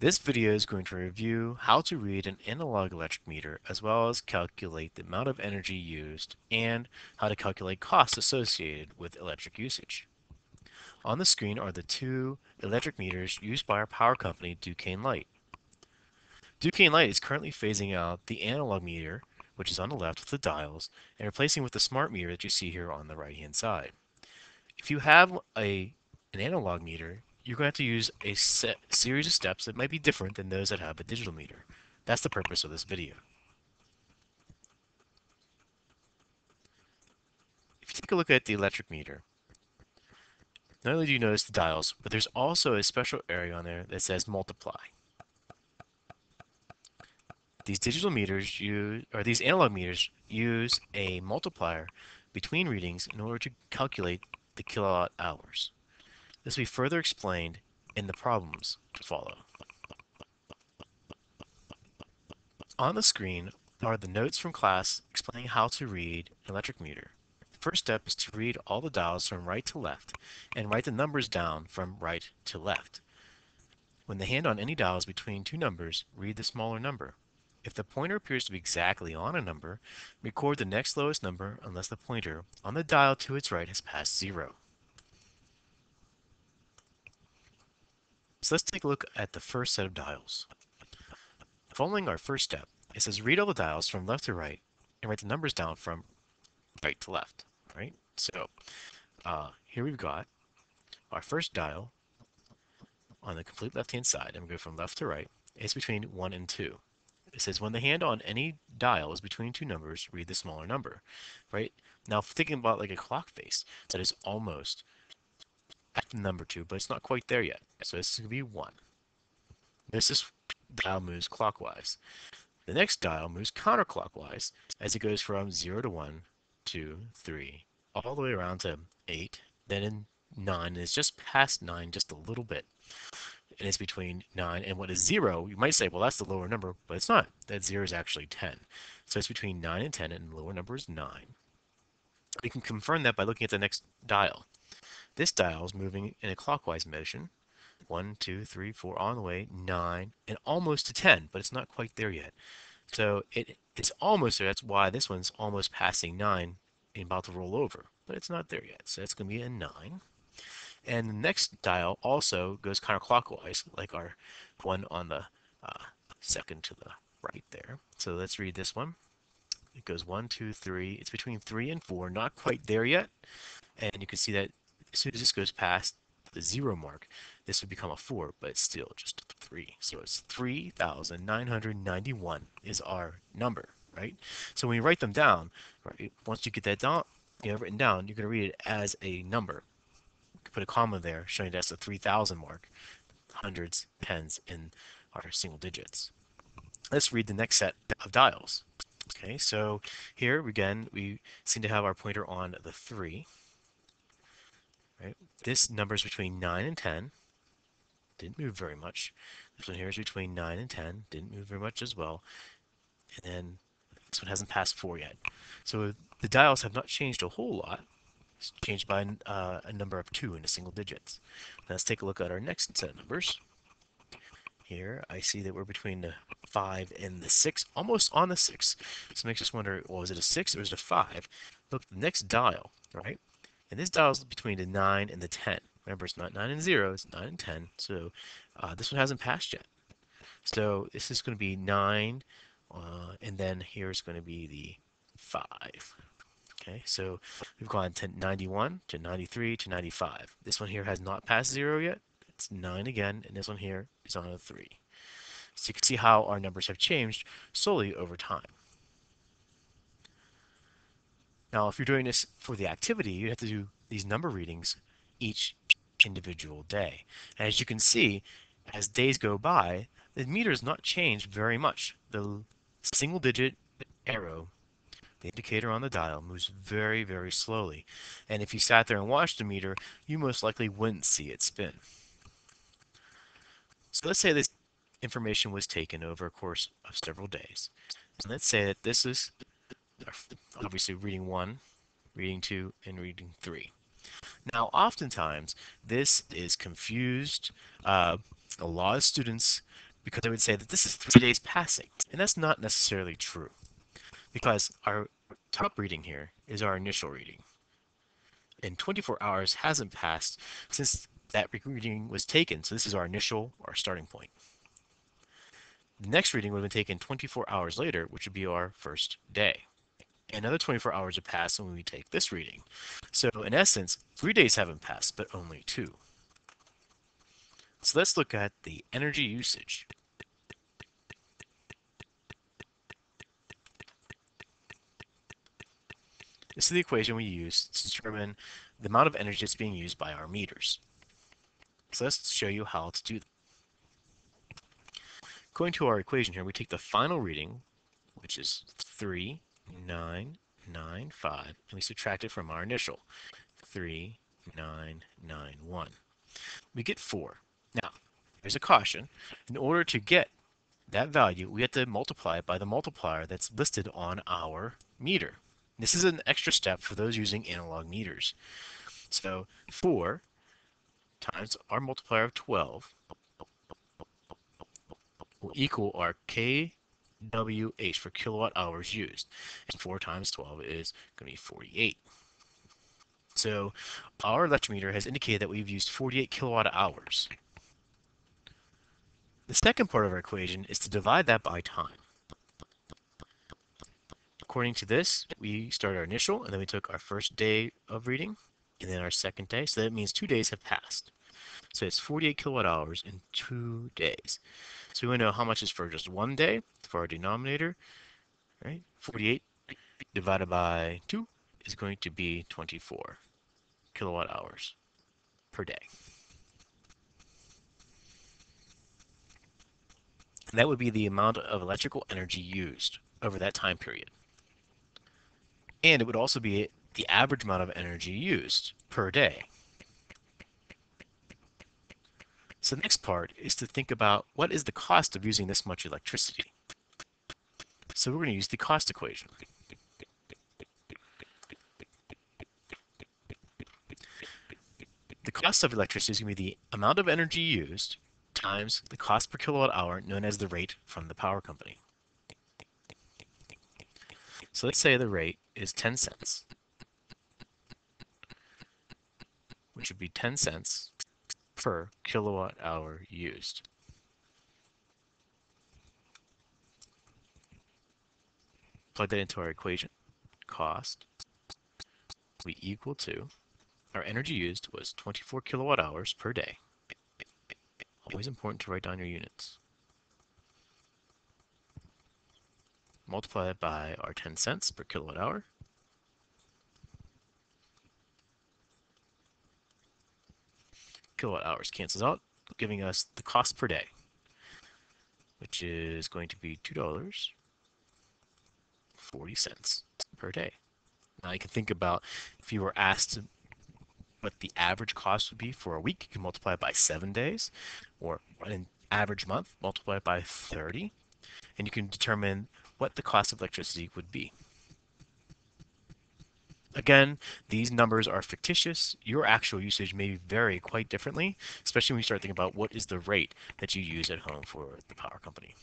This video is going to review how to read an analog electric meter as well as calculate the amount of energy used and how to calculate costs associated with electric usage. On the screen are the two electric meters used by our power company Duquesne Light. Duquesne Light is currently phasing out the analog meter, which is on the left with the dials, and replacing with the smart meter that you see here on the right hand side. If you have a, an analog meter, you're going to have to use a set, series of steps that might be different than those that have a digital meter. That's the purpose of this video. If you take a look at the electric meter, not only do you notice the dials, but there's also a special area on there that says multiply. These digital meters use, or these analog meters use a multiplier between readings in order to calculate the kilowatt hours. This will be further explained in the problems to follow. On the screen are the notes from class explaining how to read an electric meter. The first step is to read all the dials from right to left and write the numbers down from right to left. When the hand on any dial is between two numbers, read the smaller number. If the pointer appears to be exactly on a number, record the next lowest number unless the pointer on the dial to its right has passed zero. So let's take a look at the first set of dials. Following our first step, it says read all the dials from left to right and write the numbers down from right to left, right? So uh, here we've got our first dial on the complete left-hand side, and we go from left to right. It's between 1 and 2. It says when the hand on any dial is between two numbers, read the smaller number, right? Now thinking about like a clock face, that is almost number 2, but it's not quite there yet. So this is going to be 1. This is dial moves clockwise. The next dial moves counterclockwise as it goes from 0 to 1, 2, 3, all the way around to 8, then in 9, and it's just past 9 just a little bit. And it's between 9 and what is 0, you might say, well, that's the lower number, but it's not. That 0 is actually 10. So it's between 9 and 10, and the lower number is 9. We can confirm that by looking at the next dial. This dial is moving in a clockwise motion. 1, 2, 3, 4, on the way, 9, and almost to 10, but it's not quite there yet. So it, it's almost there. That's why this one's almost passing 9 and about to roll over, but it's not there yet. So that's going to be a 9. And the next dial also goes counterclockwise, like our one on the uh, second to the right there. So let's read this one. It goes 1, 2, 3. It's between 3 and 4, not quite there yet. And you can see that as soon as this goes past the zero mark, this would become a 4, but it's still just 3. So it's 3,991 is our number, right? So when you write them down, right, once you get that down, you have written down, you're going to read it as a number. Put a comma there showing that's the 3,000 mark, hundreds, tens, and our single digits. Let's read the next set of dials. Okay, so here again, we seem to have our pointer on the 3. Right? This number is between 9 and 10. Didn't move very much. This one here is between 9 and 10. Didn't move very much as well. And then this one hasn't passed 4 yet. So the dials have not changed a whole lot. It's changed by uh, a number of 2 into single digits. Now let's take a look at our next set of numbers. Here I see that we're between the 5 and the 6, almost on the 6. So it makes us wonder, well, is it a 6 or is it a 5? Look, the next dial, right? And this dials between the 9 and the 10. Remember, it's not 9 and 0, it's 9 and 10. So uh, this one hasn't passed yet. So this is going to be 9, uh, and then here's going to be the 5. Okay, so we've gone to 91 to 93 to 95. This one here has not passed 0 yet. It's 9 again, and this one here is on a 3. So you can see how our numbers have changed slowly over time. Now, if you're doing this for the activity, you have to do these number readings each individual day. And as you can see, as days go by, the meter has not changed very much. The single digit arrow, the indicator on the dial, moves very, very slowly. And if you sat there and watched the meter, you most likely wouldn't see it spin. So let's say this information was taken over a course of several days. And let's say that this is obviously reading one, reading two, and reading three. Now, oftentimes, this is confused. Uh, a lot of students because they would say that this is three days passing, and that's not necessarily true because our top reading here is our initial reading. And 24 hours hasn't passed since that reading was taken, so this is our initial, our starting point. The next reading would have been taken 24 hours later, which would be our first day. Another 24 hours have passed when we take this reading. So in essence, three days haven't passed, but only two. So let's look at the energy usage. This is the equation we use to determine the amount of energy that's being used by our meters. So let's show you how to do that. Going to our equation here, we take the final reading, which is 3995, and we subtract it from our initial, 3991. We get 4. Now, there's a caution. In order to get that value, we have to multiply it by the multiplier that's listed on our meter. This is an extra step for those using analog meters. So 4 times our multiplier of 12 will equal our kWh for kilowatt hours used. And 4 times 12 is going to be 48. So our electrometer has indicated that we've used 48 kilowatt hours. The second part of our equation is to divide that by time. According to this, we start our initial, and then we took our first day of reading, and then our second day. So that means two days have passed. So it's 48 kilowatt hours in two days. So we want to know how much is for just one day for our denominator, right? 48 divided by 2 is going to be 24 kilowatt hours per day. That would be the amount of electrical energy used over that time period. And it would also be the average amount of energy used per day. So the next part is to think about what is the cost of using this much electricity. So we're going to use the cost equation. The cost of electricity is going to be the amount of energy used times the cost per kilowatt hour known as the rate from the power company. So let's say the rate is 10 cents, which would be 10 cents per kilowatt hour used. Plug that into our equation. Cost we equal to our energy used was 24 kilowatt hours per day. Always important to write down your units. Multiply that by our 10 cents per kilowatt hour. Kilowatt hours cancels out, giving us the cost per day, which is going to be $2.40 per day. Now you can think about if you were asked what the average cost would be for a week, you can multiply it by seven days, or an average month, multiply it by 30, and you can determine what the cost of electricity would be. Again, these numbers are fictitious. Your actual usage may vary quite differently, especially when you start thinking about what is the rate that you use at home for the power company.